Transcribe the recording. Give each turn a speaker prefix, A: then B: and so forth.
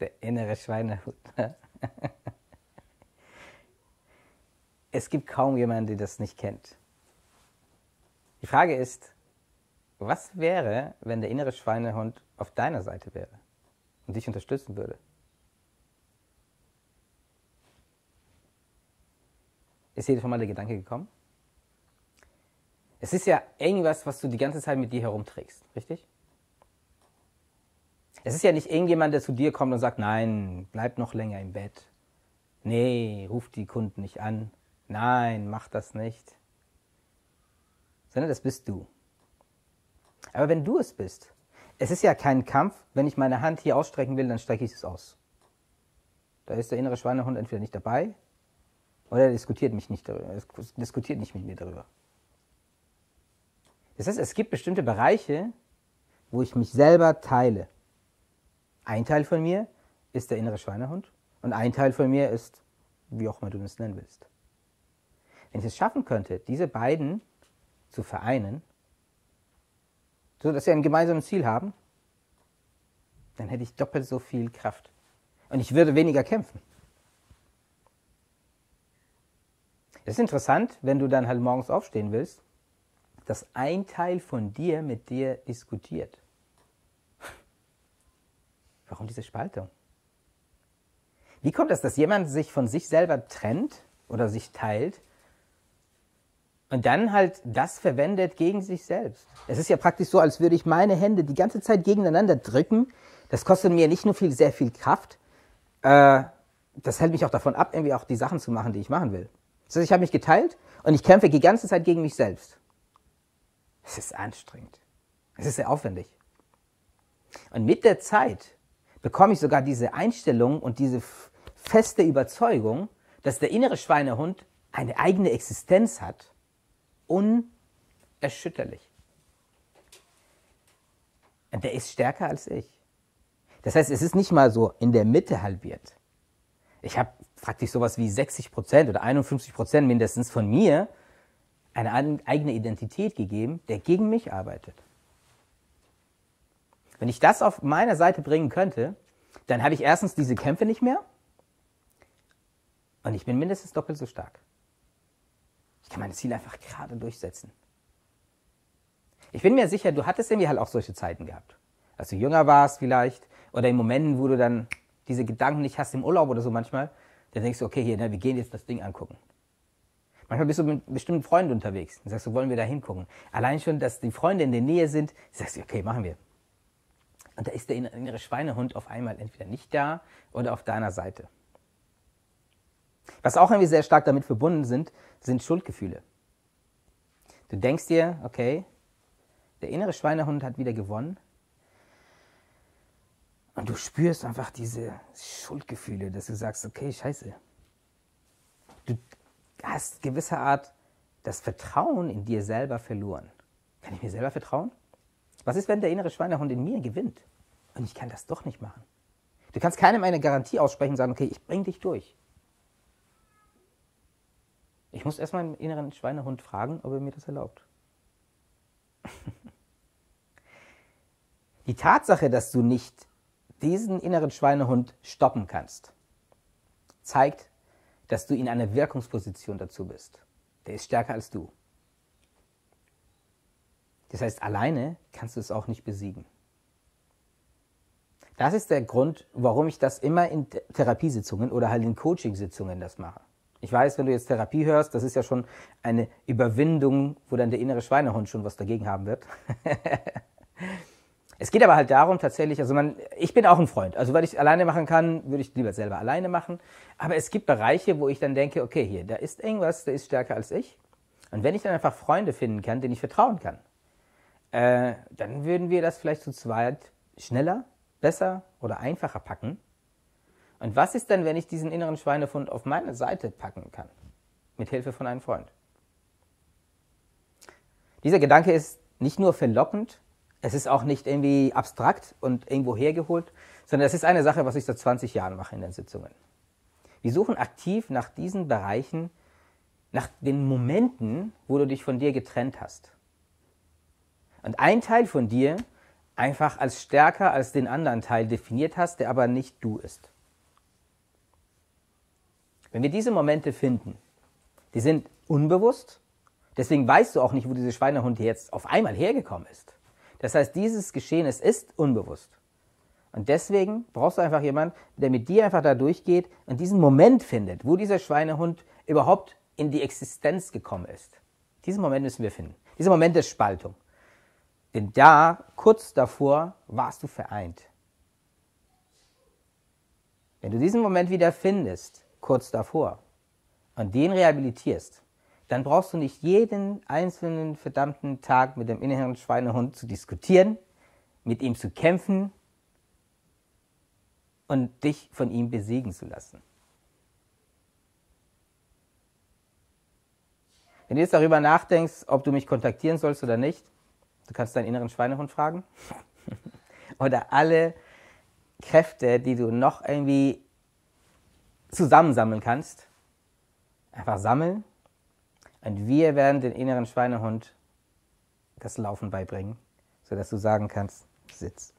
A: Der innere Schweinehund. es gibt kaum jemanden, der das nicht kennt. Die Frage ist, was wäre, wenn der innere Schweinehund auf deiner Seite wäre und dich unterstützen würde? Ist dir schon mal der Gedanke gekommen? Es ist ja irgendwas, was du die ganze Zeit mit dir herumträgst, richtig? Es ist ja nicht irgendjemand, der zu dir kommt und sagt, nein, bleib noch länger im Bett. Nee, ruf die Kunden nicht an. Nein, mach das nicht. Sondern das bist du. Aber wenn du es bist, es ist ja kein Kampf, wenn ich meine Hand hier ausstrecken will, dann strecke ich es aus. Da ist der innere Schweinehund entweder nicht dabei oder er diskutiert, mich nicht darüber, er diskutiert nicht mit mir darüber. Das heißt, es gibt bestimmte Bereiche, wo ich mich selber teile. Ein Teil von mir ist der innere Schweinehund und ein Teil von mir ist, wie auch immer du das nennen willst. Wenn ich es schaffen könnte, diese beiden zu vereinen, so dass wir ein gemeinsames Ziel haben, dann hätte ich doppelt so viel Kraft. Und ich würde weniger kämpfen. Es ist interessant, wenn du dann halt morgens aufstehen willst, dass ein Teil von dir mit dir diskutiert. Warum diese Spaltung? Wie kommt es, dass jemand sich von sich selber trennt oder sich teilt und dann halt das verwendet gegen sich selbst. Es ist ja praktisch so, als würde ich meine Hände die ganze Zeit gegeneinander drücken. Das kostet mir nicht nur viel, sehr viel Kraft, äh, das hält mich auch davon ab, irgendwie auch die Sachen zu machen, die ich machen will. Das heißt, ich habe mich geteilt und ich kämpfe die ganze Zeit gegen mich selbst. Es ist anstrengend. Es ist sehr aufwendig. Und mit der Zeit bekomme ich sogar diese Einstellung und diese feste Überzeugung, dass der innere Schweinehund eine eigene Existenz hat unerschütterlich. Und der ist stärker als ich. Das heißt, es ist nicht mal so in der Mitte halbiert. Ich habe praktisch sowas wie 60 Prozent oder 51 Prozent mindestens von mir eine eigene Identität gegeben, der gegen mich arbeitet. Wenn ich das auf meiner Seite bringen könnte, dann habe ich erstens diese Kämpfe nicht mehr und ich bin mindestens doppelt so stark. Ich kann meine Ziele einfach gerade durchsetzen. Ich bin mir sicher, du hattest irgendwie halt auch solche Zeiten gehabt. Als du jünger warst vielleicht oder in Momenten, wo du dann diese Gedanken nicht hast im Urlaub oder so manchmal, dann denkst du, okay, hier, na, wir gehen jetzt das Ding angucken. Manchmal bist du mit bestimmten Freunden unterwegs. Dann sagst du, wollen wir da hingucken? Allein schon, dass die Freunde in der Nähe sind, sagst du, okay, machen wir. Und da ist der innere Schweinehund auf einmal entweder nicht da oder auf deiner Seite. Was auch irgendwie sehr stark damit verbunden sind, sind Schuldgefühle. Du denkst dir, okay, der innere Schweinehund hat wieder gewonnen. Und du spürst einfach diese Schuldgefühle, dass du sagst, okay, scheiße. Du hast gewisser Art das Vertrauen in dir selber verloren. Kann ich mir selber vertrauen? Was ist, wenn der innere Schweinehund in mir gewinnt? Und ich kann das doch nicht machen. Du kannst keinem eine Garantie aussprechen und sagen, okay, ich bring dich durch. Ich muss erstmal meinen inneren Schweinehund fragen, ob er mir das erlaubt. Die Tatsache, dass du nicht diesen inneren Schweinehund stoppen kannst, zeigt, dass du in einer Wirkungsposition dazu bist. Der ist stärker als du. Das heißt, alleine kannst du es auch nicht besiegen. Das ist der Grund, warum ich das immer in Therapiesitzungen oder halt in Coachingsitzungen das mache. Ich weiß, wenn du jetzt Therapie hörst, das ist ja schon eine Überwindung, wo dann der innere Schweinehund schon was dagegen haben wird. es geht aber halt darum tatsächlich, also man, ich bin auch ein Freund. Also weil ich es alleine machen kann, würde ich lieber selber alleine machen. Aber es gibt Bereiche, wo ich dann denke, okay, hier, da ist irgendwas, der ist stärker als ich. Und wenn ich dann einfach Freunde finden kann, denen ich vertrauen kann, äh, dann würden wir das vielleicht zu zweit schneller, besser oder einfacher packen und was ist denn, wenn ich diesen inneren Schweinefund auf meine Seite packen kann? Mit Hilfe von einem Freund. Dieser Gedanke ist nicht nur verlockend, es ist auch nicht irgendwie abstrakt und irgendwo hergeholt, sondern es ist eine Sache, was ich seit 20 Jahren mache in den Sitzungen. Wir suchen aktiv nach diesen Bereichen, nach den Momenten, wo du dich von dir getrennt hast. Und ein Teil von dir einfach als stärker als den anderen Teil definiert hast, der aber nicht du ist. Wenn wir diese Momente finden, die sind unbewusst, deswegen weißt du auch nicht, wo dieser Schweinehund jetzt auf einmal hergekommen ist. Das heißt, dieses Geschehen, es ist unbewusst. Und deswegen brauchst du einfach jemanden, der mit dir einfach da durchgeht und diesen Moment findet, wo dieser Schweinehund überhaupt in die Existenz gekommen ist. Diesen Moment müssen wir finden. Dieser Moment der Spaltung. Denn da, kurz davor, warst du vereint. Wenn du diesen Moment wieder findest, kurz davor, und den rehabilitierst, dann brauchst du nicht jeden einzelnen verdammten Tag mit dem inneren Schweinehund zu diskutieren, mit ihm zu kämpfen und dich von ihm besiegen zu lassen. Wenn du jetzt darüber nachdenkst, ob du mich kontaktieren sollst oder nicht, du kannst deinen inneren Schweinehund fragen. oder alle Kräfte, die du noch irgendwie zusammensammeln kannst, einfach sammeln und wir werden den inneren Schweinehund das Laufen beibringen, sodass du sagen kannst, sitz.